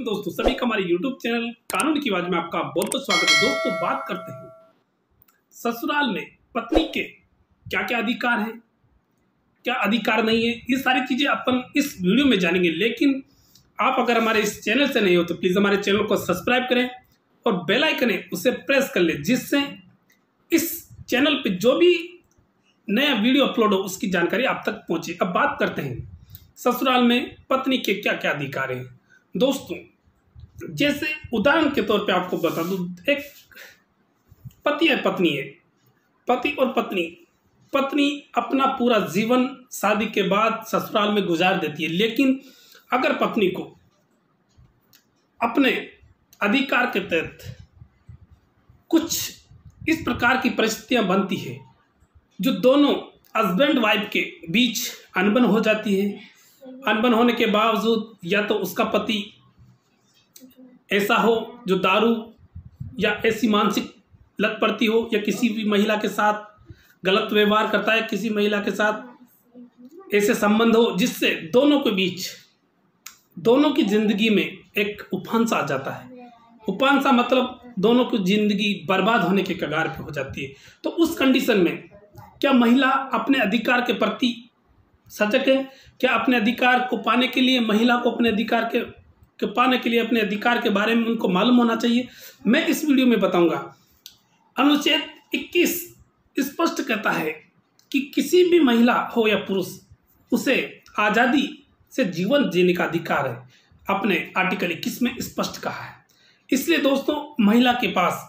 दोस्तों, सभी का हमारे YouTube चैनल कानून की आवाज़ में आपका बहुत बहुत स्वागत है। दोस्तों, बात करते हैं। ससुराल में पत्नी के क्या क्या अधिकार हैं, क्या अधिकार नहीं है, ये सारी चीज़ें अपन इस वीडियो में जानेंगे। लेकिन आप अगर हमारे इस चैनल से नहीं हो तो प्लीज़ हमारे चैनल को सब्सक्राइब करें और बेल आइकन है उसे प्रेस कर लें, जिससे इस चैनल पर जो भी नया वीडियो अपलोड हो, उसकी जानकारी आप तक पहुँचे। अब बात करते हैं, ससुराल में पत्नी के क्या क्या अधिकार हैं। दोस्तों जैसे उदाहरण के तौर पे आपको बता दूँ, एक पति है, पत्नी है। पति और पत्नी। पत्नी अपना पूरा जीवन शादी के बाद ससुराल में गुजार देती है, लेकिन अगर पत्नी को अपने अधिकार के तहत कुछ इस प्रकार की परिस्थितियाँ बनती है, जो दोनों हस्बैंड वाइफ के बीच अनबन हो जाती है। अनबन होने के बावजूद या तो उसका पति ऐसा हो जो दारू या ऐसी मानसिक लत पड़ती हो या किसी भी महिला के साथ गलत व्यवहार करता है किसी महिला के साथ ऐसे संबंध हो जिससे दोनों के बीच दोनों की ज़िंदगी में एक उफान सा आ जाता है। उफान सा मतलब दोनों की ज़िंदगी बर्बाद होने के कगार पे हो जाती है। तो उस कंडीशन में क्या महिला अपने अधिकार के प्रति सजग है? क्या अपने अधिकार को पाने के लिए महिला को अपने अधिकार के, के पाने के लिए अपने अधिकार के बारे में उनको मालूम होना चाहिए। मैं इस वीडियो में बताऊँगा। अनुच्छेद 21 स्पष्ट कहता है कि किसी भी महिला हो या पुरुष, उसे आज़ादी से जीवन जीने का अधिकार है, अपने आर्टिकल इक्कीस में स्पष्ट कहा है। इसलिए दोस्तों, महिला के पास,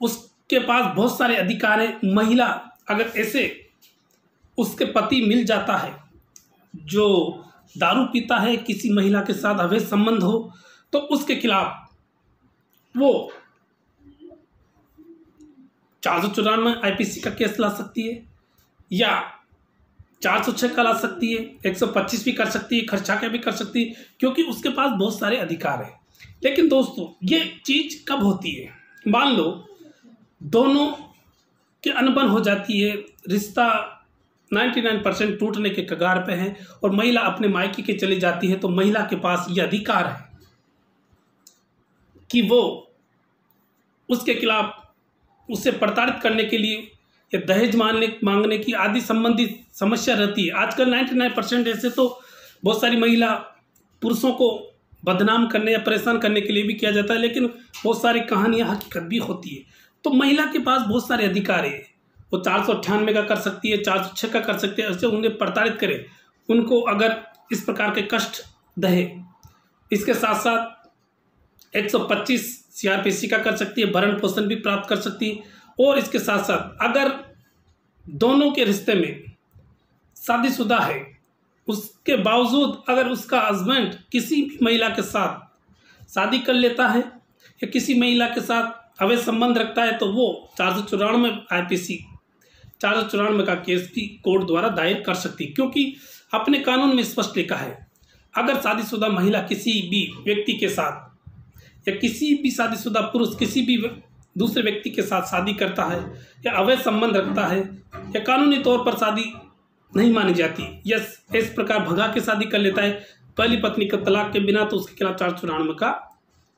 उसके पास बहुत सारे अधिकार हैं। महिला अगर ऐसे उसके पति मिल जाता है, जो दारू पीता है, किसी महिला के साथ अवैध संबंध हो तो उसके खिलाफ वो चार सौ चौरानवे आई का केस ला सकती है, या चार सौ छः का ला सकती है, एक सौ पच्चीस भी कर सकती है, खर्चा के भी कर सकती है, क्योंकि उसके पास बहुत सारे अधिकार हैं। लेकिन दोस्तों, ये चीज़ कब होती है? मान लो, दोनों के अनबन हो जाती है, रिश्ता 99 परसेंट टूटने के कगार पे है और महिला अपने मायके के चली जाती है तो महिला के पास ये अधिकार है कि वो उसके खिलाफ उसे प्रताड़ित करने के लिए या दहेज मांगने मांगने की आदि संबंधी समस्या रहती है। आजकल 99 परसेंट ऐसे तो बहुत सारी महिला पुरुषों को बदनाम करने या परेशान करने के लिए भी किया जाता है, लेकिन बहुत सारी कहानियाँ हकीकत भी होती है। तो महिला के पास बहुत सारे अधिकार है। वो चार सौ अट्ठानवे का कर सकती है, चार सौ छः का कर सकती है, ऐसे उन्हें प्रताड़ित करे। उनको अगर इस प्रकार के कष्ट दहे, इसके साथ साथ एक सौ पच्चीस सी का कर सकती है, भरण पोषण भी प्राप्त कर सकती है, और इसके साथ साथ अगर दोनों के रिश्ते में शादीशुदा है, उसके बावजूद अगर उसका हस्बैंड किसी भी महिला के साथ शादी कर लेता है, या किसी महिला के साथ अवैध संबंध रखता है तो वो चार सौ चौरानवे आई चार सौ चौरानवे का केस भी कोर्ट द्वारा दायर कर सकती क्योंकि अपने कानून में स्पष्ट लिखा है, अगर शादीशुदा महिला किसी भी व्यक्ति के साथ या किसी भी शादीशुदा पुरुष किसी भी दूसरे व्यक्ति के साथ शादी करता है, या अवैध संबंध रखता है, या कानूनी तौर पर शादी नहीं मानी जाती, या इस प्रकार भगा के शादी कर लेता है पहली पत्नी का तलाक के बिना तो उसके खिलाफ चार चौरानवे का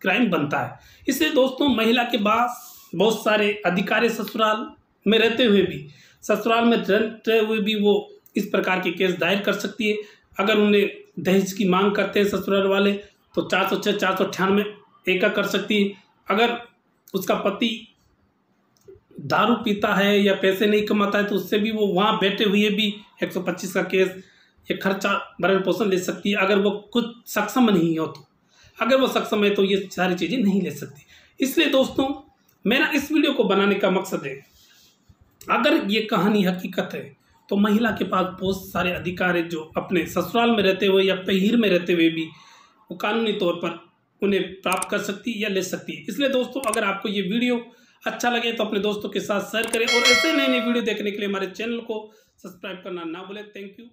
क्राइम बनता है। इसलिए दोस्तों, महिला के पास बहुत सारे अधिकारी ससुराल में रहते हुए भी ससुराल में रहते हुए भी वो इस प्रकार के केस दायर कर सकती है। अगर उन्हें दहेज की मांग करते हैं ससुराल वाले तो चार सौ छः चार सौ अट्ठानवे एका कर सकती है। अगर उसका पति दारू पीता है या पैसे नहीं कमाता है तो उससे भी वो वहाँ बैठे हुए भी एक सौ पच्चीस का केस या खर्चा भरण पोषण ले सकती है। अगर वो कुछ सक्षम नहीं हो तो अगर वो सक्षम है तो ये सारी चीज़ें नहीं ले सकती। इसलिए दोस्तों, मेरा इस वीडियो को बनाने का मकसद है अगर ये कहानी हकीकत है तो महिला के पास बहुत सारे अधिकार है जो अपने ससुराल में रहते हुए या पहिर में रहते हुए भी वो कानूनी तौर पर उन्हें प्राप्त कर सकती है या ले सकती है। इसलिए दोस्तों, अगर आपको ये वीडियो अच्छा लगे तो अपने दोस्तों के साथ शेयर करें और ऐसे नए नए वीडियो देखने के लिए हमारे चैनल को सब्सक्राइब करना ना भूलें। Thank you